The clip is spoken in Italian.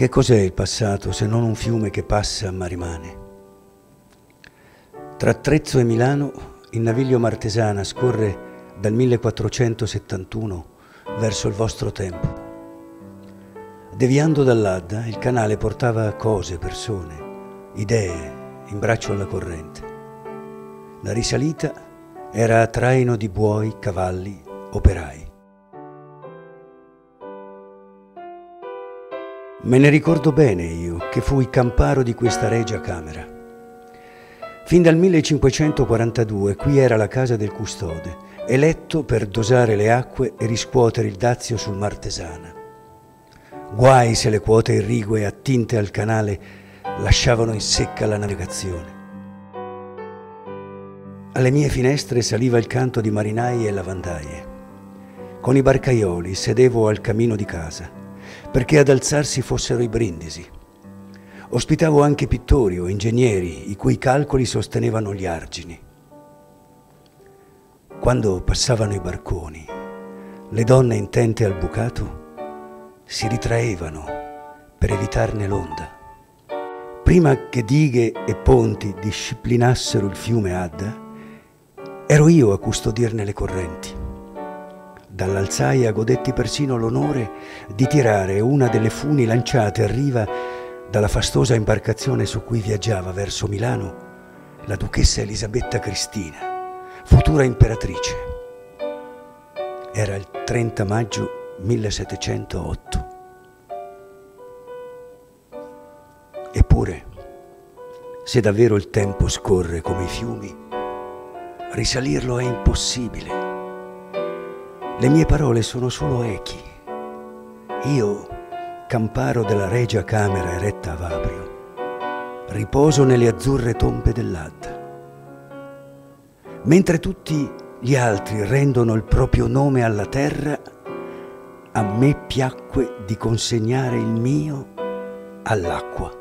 Che cos'è il passato se non un fiume che passa ma rimane? Tra Trezzo e Milano il naviglio Martesana scorre dal 1471 verso il vostro tempo. Deviando dall'Adda, il canale portava cose, persone, idee in braccio alla corrente. La risalita era a traino di buoi, cavalli, operai. Me ne ricordo bene io che fui camparo di questa regia camera. Fin dal 1542 qui era la casa del custode, eletto per dosare le acque e riscuotere il dazio sul Martesana. Guai se le quote irrigue attinte al canale lasciavano in secca la navigazione. Alle mie finestre saliva il canto di marinai e lavandaie. Con i barcaioli sedevo al camino di casa perché ad alzarsi fossero i brindisi. Ospitavo anche pittori o ingegneri i cui calcoli sostenevano gli argini. Quando passavano i barconi, le donne intente al bucato si ritraevano per evitarne l'onda. Prima che dighe e ponti disciplinassero il fiume Adda, ero io a custodirne le correnti. Dall'alzaia godetti persino l'onore di tirare una delle funi lanciate a riva dalla fastosa imbarcazione su cui viaggiava verso Milano la duchessa Elisabetta Cristina, futura imperatrice. Era il 30 maggio 1708. Eppure, se davvero il tempo scorre come i fiumi, risalirlo è impossibile. Le mie parole sono solo echi. Io, camparo della regia camera eretta a Vabrio, riposo nelle azzurre tombe dell'Adda. Mentre tutti gli altri rendono il proprio nome alla terra, a me piacque di consegnare il mio all'acqua.